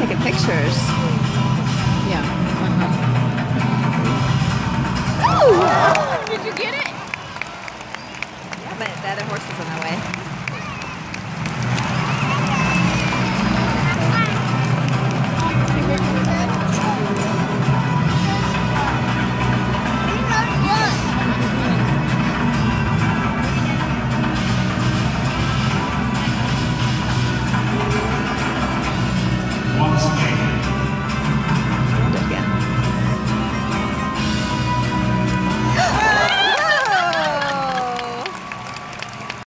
taking pictures. Yeah. Uh -huh. Oh! Did you get it? Yeah, but the other horse is on the way.